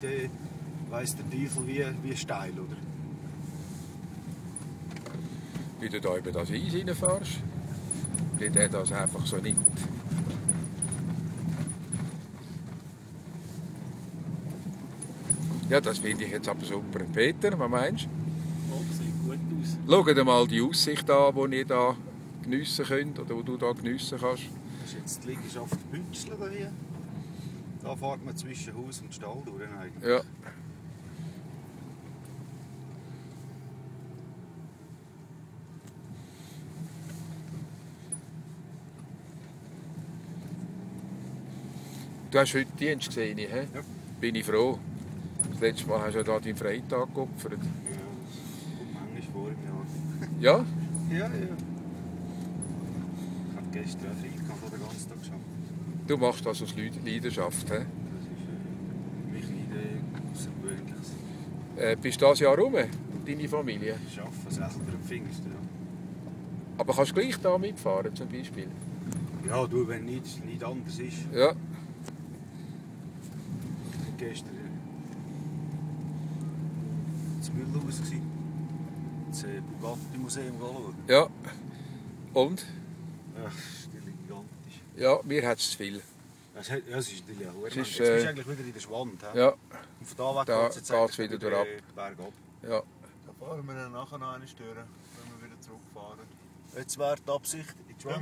dann weiss der Teufel wie, wie steil, oder? Wie du da über das Eis reinfährst, weil der das einfach so nimmt. Ja, das finde ich jetzt aber super. Peter, was meinst du? Oh, sieht gut aus. Schau dir mal die Aussicht an, die ihr hier geniessen könnt oder die du hier geniessen kannst. Das ist jetzt die Liegenschaft da hier. Da fährt man zwischen Haus und Stall durch eigentlich. Ja. Du hast heute Dienst gesehen, he? Ja. Bin ich froh. Das letzte Mal hast du ja da deinen Freitag geopfert. Ja, das kommt manchmal vor im Jahr. Ja? Ja, ja. Ich habe gestern frei gehabt, den ganzen Tag geschafft. Du machst das aus Leid- Leidenschaft. He? Das ist äh. Äh, bist du das Jahr rum, deine Familie? Schaffen, selber am Pfingsten. Ja. Aber kannst du gleich da mitfahren, zum Beispiel? ja, du, wenn nichts nicht anders ist. Ja. Ich gestern das Müllhaus. gsi. Das äh, Bugatti-Museum schauen. Ja. Und? Ach, Ja, mir hat es zu viel. Das, hat- ja, es ist natürlich auch Es Jetzt ist, äh, eigentlich wieder in der Schwand. hä? Ja, Und von da weg Da jetzt geht's eigentlich wieder durchab. äh, bergab. ja. Da fahren wir dann nachher noch eine Stören, wenn wir wieder zurückfahren. Jetzt wäre die Absicht, in die Schwand